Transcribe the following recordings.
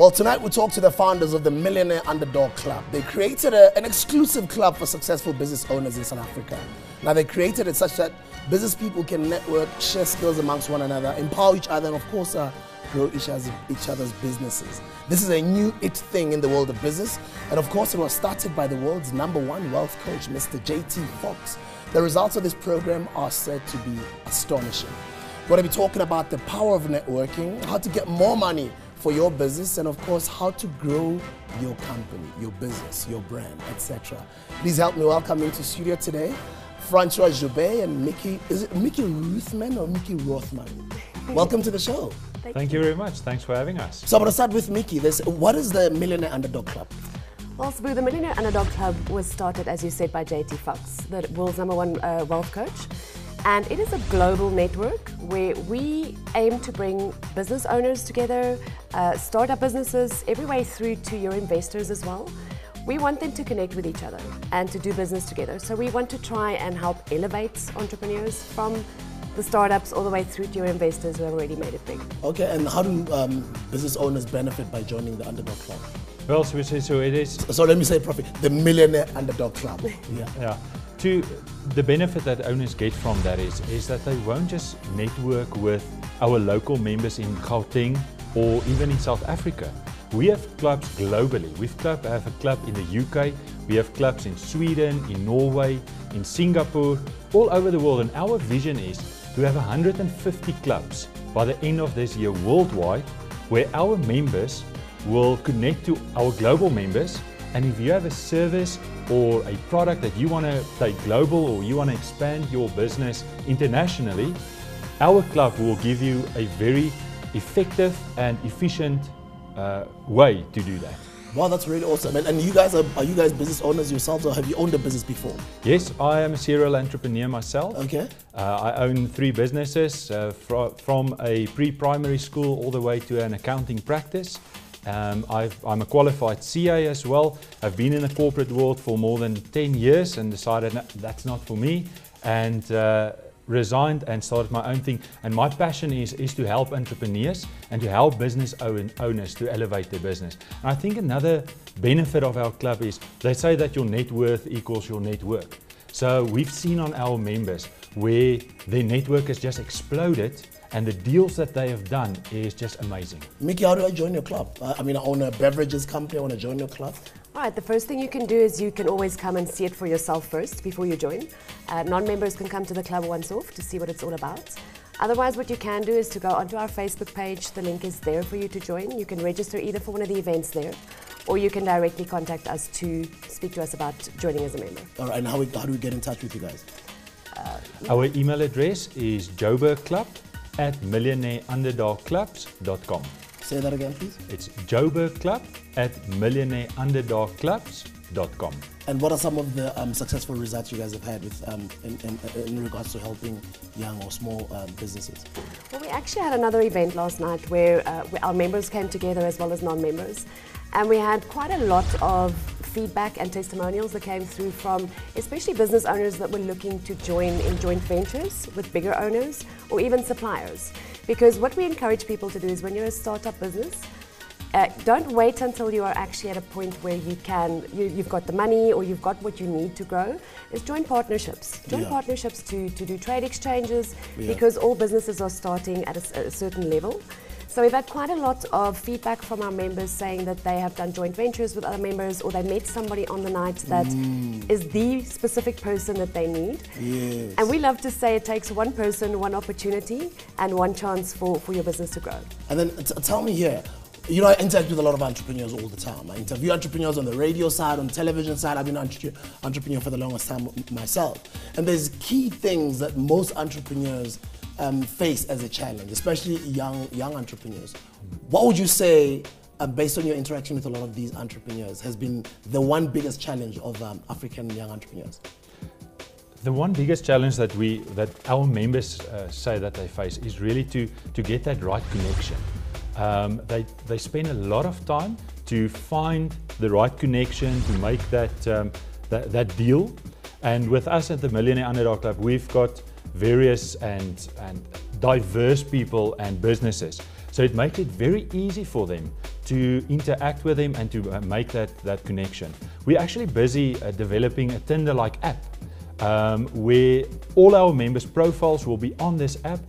Well, tonight we talk to the founders of the Millionaire Underdog Club. They created a, an exclusive club for successful business owners in South Africa. Now, they created it such that business people can network, share skills amongst one another, empower each other, and of course, uh, grow each other's, each other's businesses. This is a new it thing in the world of business, and of course, it was started by the world's number one wealth coach, Mr. JT Fox. The results of this program are said to be astonishing. We're going to be talking about the power of networking, how to get more money for your business, and of course, how to grow your company, your business, your brand, etc. Please help me welcome into studio today Francois Joubert and Mickey. Is it Mickey Roothman or Mickey Rothman? Welcome to the show. Thank, Thank you. you very much. Thanks for having us. So I'm going to start with Mickey. This, what is the Millionaire Underdog Club? Well, Sbu, the Millionaire Underdog Club was started, as you said, by JT Fox, the world's number one uh, wealth coach. And it is a global network where we aim to bring business owners together, uh, startup businesses, every way through to your investors as well. We want them to connect with each other and to do business together. So we want to try and help elevate entrepreneurs from the startups all the way through to your investors who have already made it big. Okay, and how do um, business owners benefit by joining the Underdog Club? Well, so, so it is. So let me say, Profit, the Millionaire Underdog Club. yeah. yeah to the benefit that owners get from that is, is that they won't just network with our local members in Gauteng or even in South Africa. We have clubs globally. We have a club in the UK, we have clubs in Sweden, in Norway, in Singapore, all over the world. And our vision is to have 150 clubs by the end of this year worldwide, where our members will connect to our global members. And if you have a service or a product that you want to take global or you want to expand your business internationally, our club will give you a very effective and efficient uh, way to do that. Wow, that's really awesome. And, and you guys are, are you guys business owners yourselves or have you owned a business before? Yes, I am a serial entrepreneur myself. Okay. Uh, I own three businesses uh, fr from a pre-primary school all the way to an accounting practice. Um, i am a qualified CA as well. I've been in the corporate world for more than 10 years and decided no, that's not for me and uh, resigned and started my own thing. And my passion is, is to help entrepreneurs and to help business own, owners to elevate their business. And I think another benefit of our club is they say that your net worth equals your network. So we've seen on our members where their network has just exploded and the deals that they have done is just amazing. Mickey, how do I join your club? I mean, I own a beverages company, I want to join your club. All right, the first thing you can do is you can always come and see it for yourself first before you join. Uh, non-members can come to the club once off to see what it's all about. Otherwise, what you can do is to go onto our Facebook page. The link is there for you to join. You can register either for one of the events there, or you can directly contact us to speak to us about joining as a member. All right, and how, we, how do we get in touch with you guys? Uh, Our email address is joburgclub at millionaireunderdogclubs.com. Say that again, please. It's joburgclub at millionaireunderdogclubs.com. And what are some of the um, successful results you guys have had with um, in, in, in, regards to helping young or small um, businesses? Well, we actually had another event last night where, uh, where our members came together as well as non-members, and we had quite a lot of feedback and testimonials that came through from especially business owners that were looking to join in joint ventures with bigger owners or even suppliers. Because what we encourage people to do is when you're a startup business, uh, don't wait until you are actually at a point where you can, you, have got the money or you've got what you need to grow. Is join partnerships. Join yeah. partnerships to, to do trade exchanges yeah. because all businesses are starting at a, a certain level. So we've had quite a lot of feedback from our members saying that they have done joint ventures with other members or they met somebody on the night that mm. is the specific person that they need. Yes. And we love to say it takes one person, one opportunity, and one chance for, for your business to grow. And then tell me here, you know, I interact with a lot of entrepreneurs all the time. I interview entrepreneurs on the radio side, on the television side. I've been an entrepreneur for the longest time myself. And there's key things that most entrepreneurs um, face as a challenge, especially young young entrepreneurs. What would you say, uh, based on your interaction with a lot of these entrepreneurs, has been the one biggest challenge of um, African young entrepreneurs? The one biggest challenge that we that our members uh, say that they face is really to to get that right connection. Um, they they spend a lot of time to find the right connection to make that um, that, that deal. And with us at the Millionaire Underdog Club, we've got various and, and diverse people and businesses. So it makes it very easy for them to interact with them and to uh, make that, that connection. We're actually busy uh, developing a Tinder like app um, where all our members' profiles will be on this app.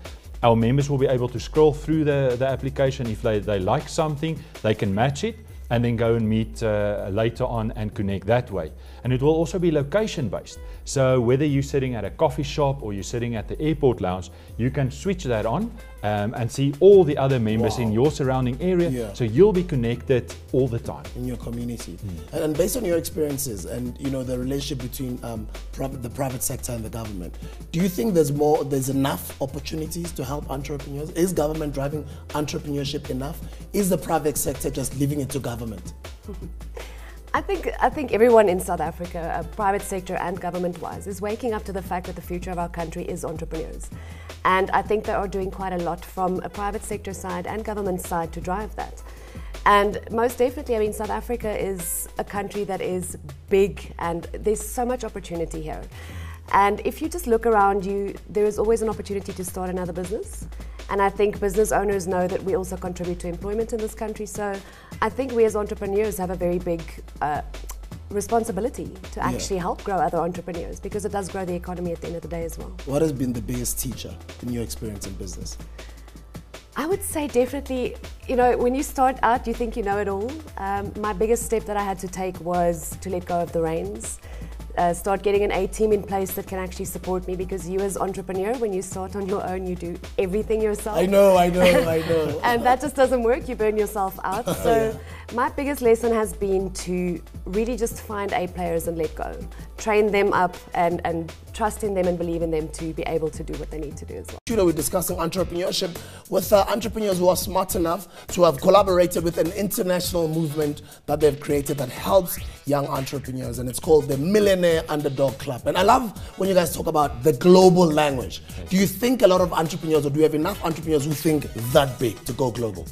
Our members will be able to scroll through the, the application. If they, they like something, they can match it and then go and meet uh, later on and connect that way. And it will also be location based. So whether you're sitting at a coffee shop or you're sitting at the airport lounge, you can switch that on um, and see all the other members wow. in your surrounding area. Yeah. So you'll be connected all the time in your community. Mm. And, and, based on your experiences and you know the relationship between um, private, the private sector and the government, do you think there's more, there's enough opportunities to help entrepreneurs? Is government driving entrepreneurship enough? Is the private sector just leaving it to government? I think, I think everyone in South Africa, uh, private sector and government wise, is waking up to the fact that the future of our country is entrepreneurs. And I think they are doing quite a lot from a private sector side and government side to drive that. And most definitely, I mean, South Africa is a country that is big and there's so much opportunity here. And if you just look around you, there is always an opportunity to start another business. And I think business owners know that we also contribute to employment in this country. So I think we as entrepreneurs have a very big uh, responsibility to actually yeah. help grow other entrepreneurs because it does grow the economy at the end of the day as well. What has been the biggest teacher in your experience in business? I would say definitely, you know, when you start out, you think you know it all. Um, my biggest step that I had to take was to let go of the reins uh, start getting an A team in place that can actually support me because you as entrepreneur, when you start on your own, you do everything yourself. I know, I know, I know. and that just doesn't work. You burn yourself out. So yeah. My biggest lesson has been to really just find A players and let go. Train them up and, and trust in them and believe in them to be able to do what they need to do as well. Today we're discussing entrepreneurship with uh, entrepreneurs who are smart enough to have collaborated with an international movement that they've created that helps young entrepreneurs and it's called the Millionaire Underdog Club. And I love when you guys talk about the global language. Do you think a lot of entrepreneurs or do you have enough entrepreneurs who think that big to go global?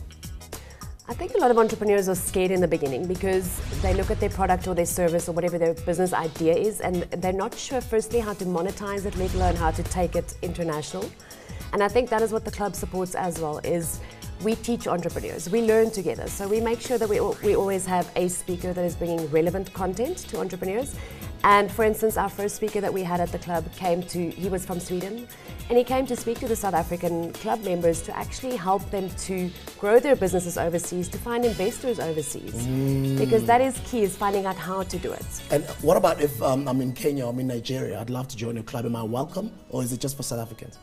I think a lot of entrepreneurs are scared in the beginning because they look at their product or their service or whatever their business idea is and they're not sure, firstly, how to monetize it, let alone how to take it international. And I think that is what the club supports as well, is we teach entrepreneurs, we learn together. So we make sure that we, we always have a speaker that is bringing relevant content to entrepreneurs. And for instance, our first speaker that we had at the club came to, he was from Sweden, and he came to speak to the South African club members to actually help them to grow their businesses overseas, to find investors overseas. Mm. Because that is key, is finding out how to do it. And what about if um, I'm in Kenya or I'm in Nigeria? I'd love to join your club. Am I welcome, or is it just for South Africans?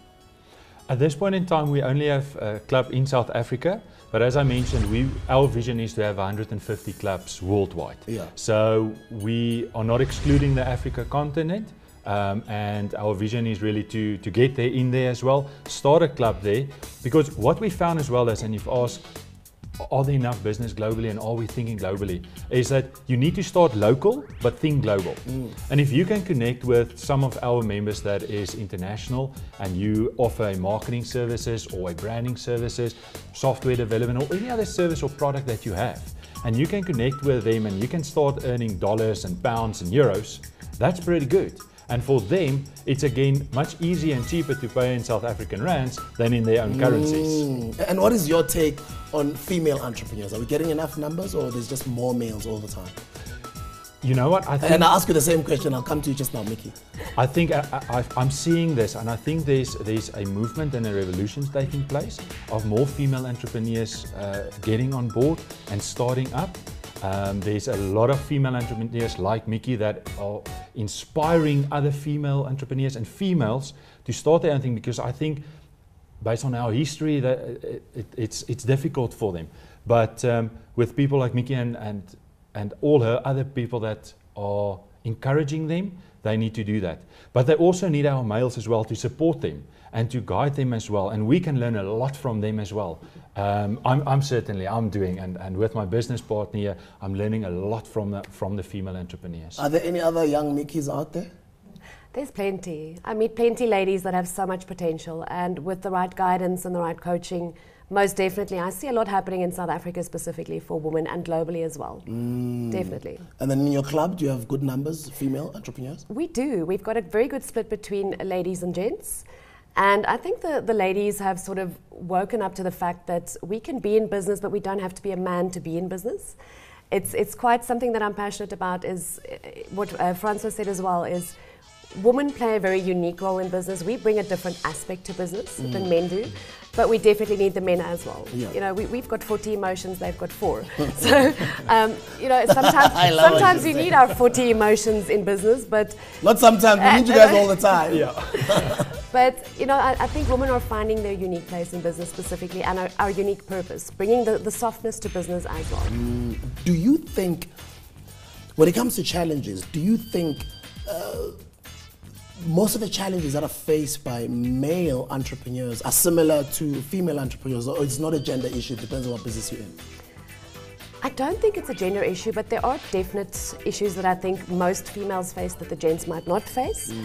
At this point in time, we only have a club in South Africa, but as I mentioned, we, our vision is to have 150 clubs worldwide. Yeah. So we are not excluding the Africa continent, um, and our vision is really to, to get there in there as well, start a club there, because what we found as well is, and you've asked are there enough business globally and are we thinking globally? Is that you need to start local but think global. Mm. And if you can connect with some of our members that is international and you offer a marketing services or a branding services, software development or any other service or product that you have, and you can connect with them and you can start earning dollars and pounds and euros, that's pretty good. And for them, it's again much easier and cheaper to pay in South African rands than in their own currencies. Mm. And what is your take on female entrepreneurs? Are we getting enough numbers or there's just more males all the time? You know what? I think, and I'll ask you the same question. I'll come to you just now, Mickey. I think I, am seeing this, and I think there's there's a movement and a revolution taking place of more female entrepreneurs uh, getting on board and starting up. Um, there's a lot of female entrepreneurs like Mickey that are inspiring other female entrepreneurs and females to start their own thing because I think based on our history that it, it, it's, it's difficult for them. But um, with people like Mickey and, and, and all her other people that are encouraging them, they need to do that. But they also need our males as well to support them and to guide them as well. And we can learn a lot from them as well. Um, I'm, I'm, certainly, I'm doing, and, and with my business partner here, I'm learning a lot from the, from the female entrepreneurs. Are there any other young Mickeys out there? There's plenty. I meet plenty ladies that have so much potential, and with the right guidance and the right coaching, most definitely. I see a lot happening in South Africa specifically for women and globally as well. Mm. Definitely. And then in your club, do you have good numbers, female entrepreneurs? We do. We've got a very good split between ladies and gents. And I think the, the ladies have sort of woken up to the fact that we can be in business, but we don't have to be a man to be in business. It's, it's quite something that I'm passionate about is uh, what uh, Francois said as well is women play a very unique role in business. We bring a different aspect to business mm. than men do, but we definitely need the men as well. Yeah. You know, we, have got 40 emotions, they've got four. so, um, you know, sometimes, sometimes we need our 40 emotions in business, but... Not sometimes, we need you guys all the time. Yeah. but, you know, I, I, think women are finding their unique place in business specifically and our, our unique purpose, bringing the, the softness to business as well. Mm, do you think, when it comes to challenges, do you think uh, most of the challenges that are faced by male entrepreneurs are similar to female entrepreneurs, or it's not a gender issue, it depends on what business you're in? I don't think it's a gender issue, but there are definite issues that I think most females face that the gents might not face. Mm.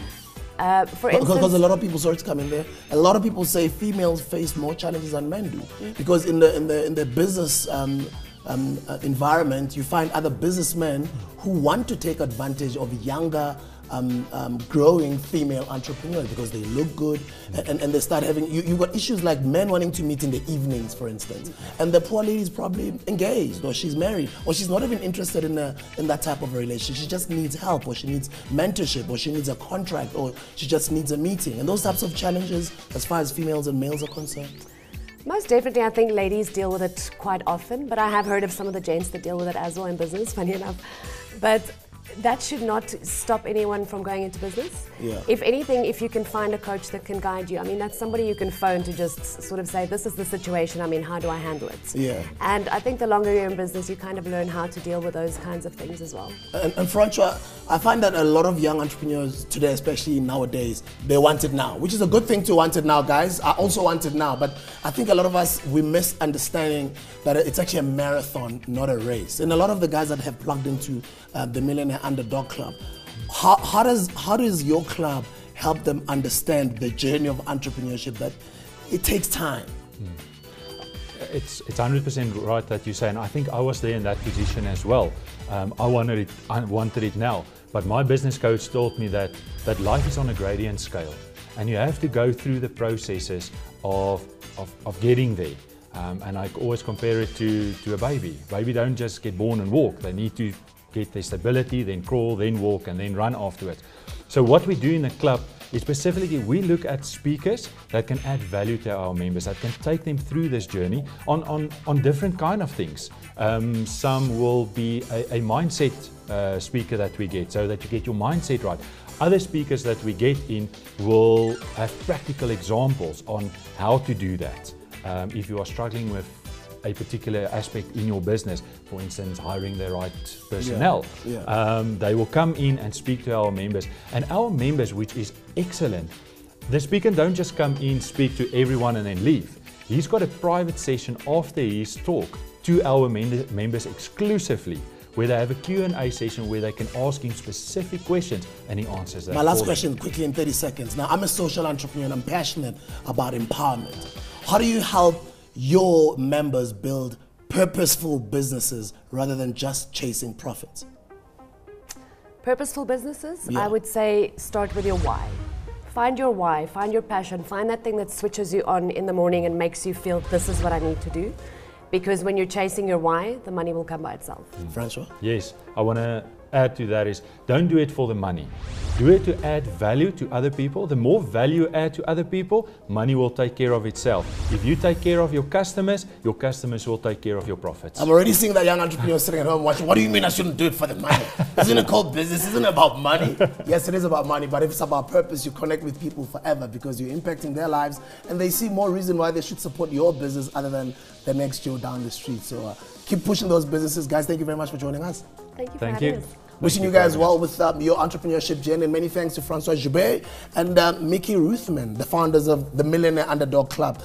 Uh, for instance, because a lot of people, sorry to come in there, a lot of people say females face more challenges than men do, mm. because in the in the in the business um, um, uh, environment, you find other businessmen who want to take advantage of younger um, um, growing female entrepreneurs because they look good and, and they start having, you, you've got issues like men wanting to meet in the evenings, for instance. And the poor lady is probably engaged or she's married or she's not even interested in, a, in that type of a relationship. She just needs help or she needs mentorship or she needs a contract or she just needs a meeting. And those types of challenges, as far as females and males are concerned. Most definitely, I think ladies deal with it quite often, but I have heard of some of the gents that deal with it as well in business, funny enough. But that should not stop anyone from going into business. Yeah. If anything, if you can find a coach that can guide you, I mean, that's somebody you can phone to just sort of say, this is the situation, I mean, how do I handle it? Yeah. And I think the longer you're in business, you kind of learn how to deal with those kinds of things as well. And, and Francois, I find that a lot of young entrepreneurs today, especially nowadays, they want it now, which is a good thing to want it now, guys. I also want it now, but I think a lot of us, we miss understanding that it's actually a marathon, not a race. And a lot of the guys that have plugged into uh, the Millionaire Underdog Club. How, how, does, how does your club help them understand the journey of entrepreneurship that it takes time? Mm. It's, it's 100% right that you say, and I think I was there in that position as well. Um, I, wanted it, I wanted it now, but my business coach taught me that, that life is on a gradient scale, and you have to go through the processes of, of, of getting there. Um, and I always compare it to, to a baby. Baby don't just get born and walk. They need to get their stability, then crawl, then walk, and then run afterwards. So what we do in the club is specifically we look at speakers that can add value to our members, that can take them through this journey on, on, on different kind of things. Um, some will be a, a mindset uh, speaker that we get, so that you get your mindset right. Other speakers that we get in will have practical examples on how to do that. Um, if you are struggling with a particular aspect in your business, for instance, hiring the right personnel. Yeah. Yeah. Um, they will come in and speak to our members. And our members, which is excellent, the speaker don't just come in, speak to everyone and then leave. He's got a private session after his talk to our members exclusively where they have a Q&A session where they can ask him specific questions and he answers them. My last question quickly in 30 seconds. Now, I'm a social entrepreneur and I'm passionate about empowerment. How do you help your members build purposeful businesses rather than just chasing profits? Purposeful businesses, yeah. I would say start with your why. Find your why, find your passion, find that thing that switches you on in the morning and makes you feel this is what I need to do. Because when you're chasing your why, the money will come by itself. Mm. Francois? Yes, I want to add to that is don't do it for the money. Do it to add value to other people. The more value you add to other people, money will take care of itself. If you take care of your customers, your customers will take care of your profits. I'm already seeing that young entrepreneur sitting at home watching. What do you mean I shouldn't do it for the money? Isn't it called business? Isn't it about money? yes, it is about money, but if it's about purpose, you connect with people forever because you're impacting their lives and they see more reason why they should support your business other than the next Joe down the street. So uh, keep pushing those businesses. Guys, thank you very much for joining us. Thank you Thank you. Wishing you guys well with um, your entrepreneurship journey. And many thanks to Francois Joubert and uh, Mickey Roothman, the founders of the Millionaire Underdog Club.